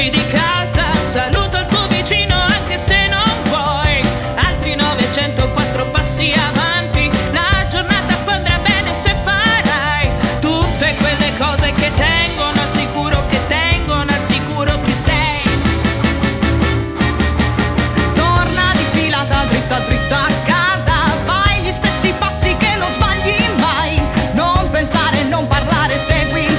Amici di casa, saluto il tuo vicino anche se non vuoi. Altri 904 passi avanti, la giornata può andare bene se farai tutte quelle cose che tengono al sicuro, che tengono al sicuro chi sei. Torna di filata dritta dritta a casa, fai gli stessi passi che non sbagli mai. Non pensare, non parlare, segui.